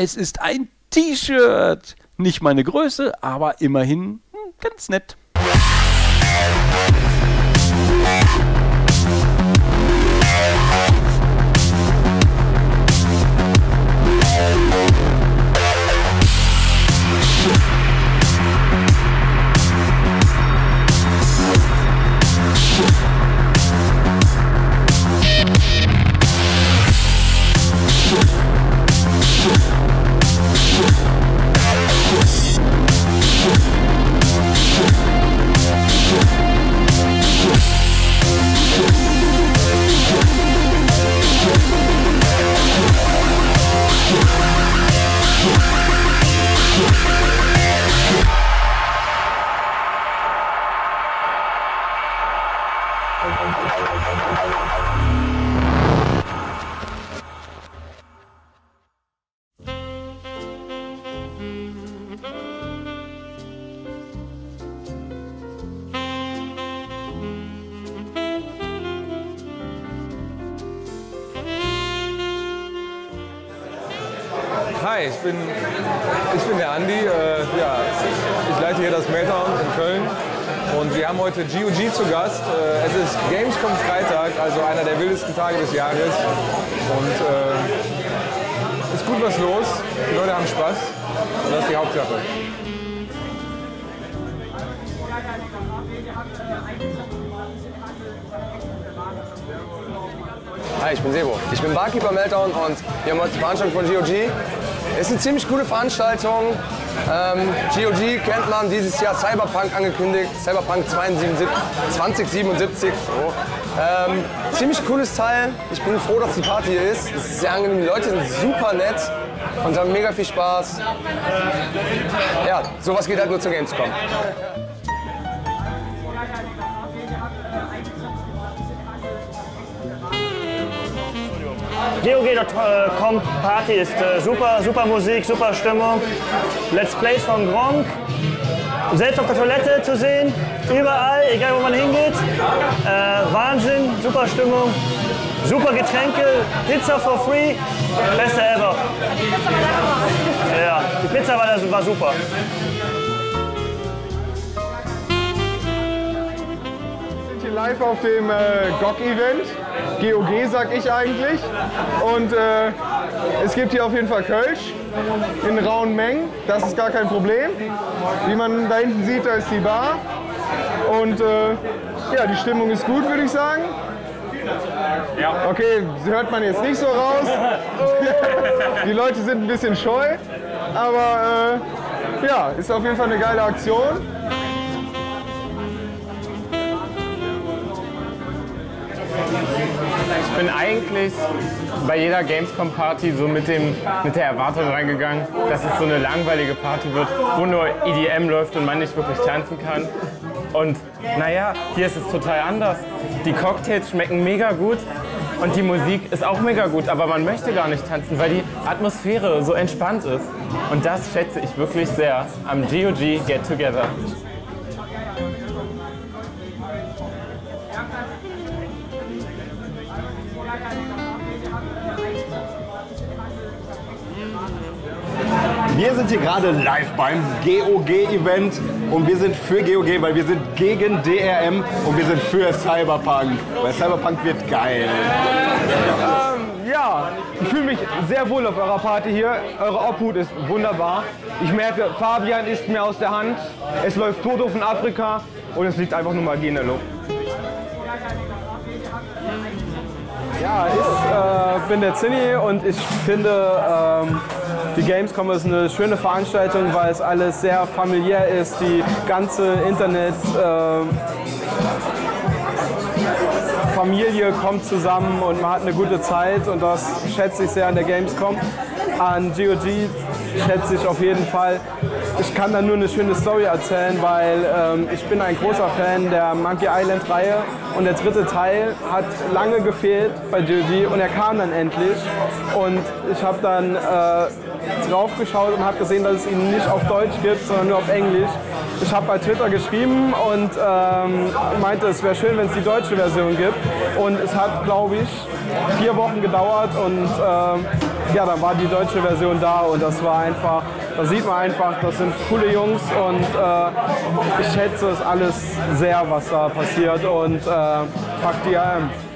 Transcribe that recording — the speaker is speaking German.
Es ist ein T-Shirt. Nicht meine Größe, aber immerhin hm, ganz nett. Hi, ich bin, ich bin der Andi. Äh, ja, ich leite hier das Meltdown in Köln. Und wir haben heute GOG zu Gast. Äh, es ist Gamescom Freitag, also einer der wildesten Tage des Jahres. Und äh, ist gut was los. Die Leute haben Spaß. Und das ist die Hauptsache. Hi, ich bin Sebo. Ich bin Barkeeper Meltdown und wir haben heute die Veranstaltung von GOG. Ist eine ziemlich coole Veranstaltung. Ähm, GOG kennt man dieses Jahr Cyberpunk angekündigt, Cyberpunk 2077. 2077 so. ähm, ziemlich cooles Teil. Ich bin froh, dass die Party hier ist. Es ist sehr angenehm. Die Leute sind super nett und haben mega viel Spaß. Ja, sowas geht halt nur zur Gamescom. GOG.com Party ist äh, super, super Musik, super Stimmung. Let's Plays von Gronk. Selbst auf der Toilette zu sehen, überall, egal wo man hingeht. Äh, Wahnsinn, super Stimmung, super Getränke, Pizza for free, beste ever. Ja, die Pizza war, war super. sind hier live auf dem äh, GOG-Event. GOG sag ich eigentlich. Und äh, es gibt hier auf jeden Fall Kölsch in rauen Mengen. Das ist gar kein Problem. Wie man da hinten sieht, da ist die Bar. Und äh, ja, die Stimmung ist gut, würde ich sagen. Okay, hört man jetzt nicht so raus. Die Leute sind ein bisschen scheu. Aber äh, ja, ist auf jeden Fall eine geile Aktion. Ich bin eigentlich bei jeder Gamescom-Party so mit, dem, mit der Erwartung reingegangen, dass es so eine langweilige Party wird, wo nur EDM läuft und man nicht wirklich tanzen kann. Und naja, hier ist es total anders. Die Cocktails schmecken mega gut und die Musik ist auch mega gut, aber man möchte gar nicht tanzen, weil die Atmosphäre so entspannt ist. Und das schätze ich wirklich sehr am GOG Get Together. Wir sind hier gerade live beim GOG-Event und wir sind für GOG, weil wir sind gegen DRM und wir sind für Cyberpunk, weil Cyberpunk wird geil. Ja, ich fühle mich sehr wohl auf eurer Party hier. Eure Obhut ist wunderbar. Ich merke, Fabian ist mir aus der Hand. Es läuft Toto von Afrika und es liegt einfach nur Magie in der Luft. Ja, ich äh, bin der Zinni und ich finde, ähm, die Gamescom ist eine schöne Veranstaltung, weil es alles sehr familiär ist. Die ganze Internet. Äh, Familie kommt zusammen und man hat eine gute Zeit und das schätze ich sehr an der Gamescom. An GOG schätze ich auf jeden Fall. Ich kann da nur eine schöne Story erzählen, weil ähm, ich bin ein großer Fan der Monkey Island Reihe und der dritte Teil hat lange gefehlt bei GOG und er kam dann endlich und ich habe dann äh, drauf geschaut und habe gesehen, dass es ihn nicht auf Deutsch gibt, sondern nur auf Englisch. Ich habe bei Twitter geschrieben und ähm, meinte, es wäre schön, wenn es die deutsche Version gibt. Und es hat, glaube ich, vier Wochen gedauert und ähm, ja, dann war die deutsche Version da und das war einfach, da sieht man einfach, das sind coole Jungs und äh, ich schätze es alles sehr, was da passiert und äh, fuck DRM.